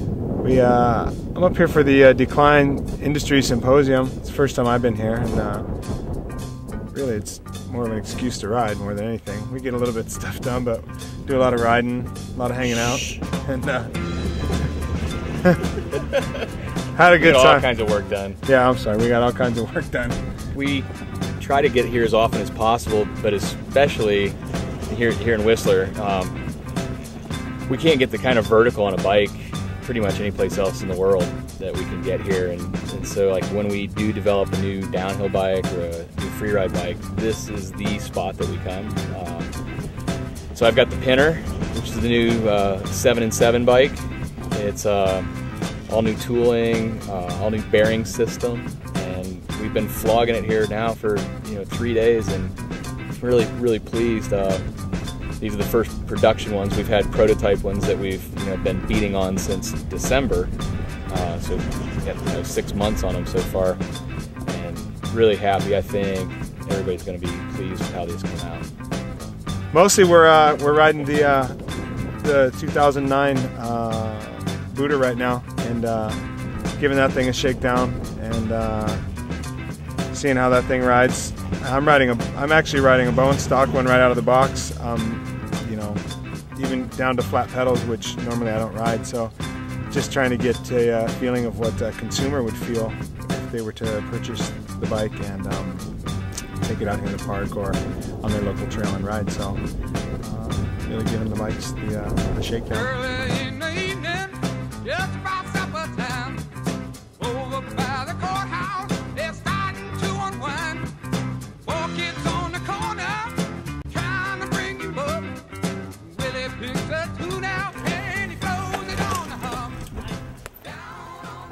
We, uh, I'm up here for the uh, Decline Industry Symposium. It's the first time I've been here, and uh, really it's more of an excuse to ride more than anything. We get a little bit of stuff done, but do a lot of riding, a lot of hanging out, and uh, had a good time. all kinds of work done. Yeah, I'm sorry. We got all kinds of work done. We try to get here as often as possible, but especially here here in Whistler, um, we can't get the kind of vertical on a bike pretty much any place else in the world that we can get here. And, and so, like when we do develop a new downhill bike or a new free ride bike, this is the spot that we come. Um, so I've got the Pinner, which is the new uh, seven and seven bike. It's uh, all new tooling, uh, all new bearing system, and we've been flogging it here now for you know three days, and really really pleased. These are the first production ones. We've had prototype ones that we've you know been beating on since December, uh, so we've got you know six months on them so far, and really happy. I think everybody's going to be pleased with how these come out. Mostly, we're uh, we're riding the uh, the 2009 uh, Boot'R right now, and uh, giving that thing a shakedown and uh, seeing how that thing rides. I'm riding a I'm actually riding a bone stock one right out of the box. Um, you know, even down to flat pedals, which normally I don't ride. So, just trying to get a uh, feeling of what a consumer would feel if they were to purchase the bike and um, take it out here in the park or on their local trail and ride. So, uh, really giving the bikes the, uh, the shakedown.